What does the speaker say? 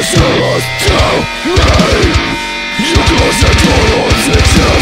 Zazdrość to me. You go za to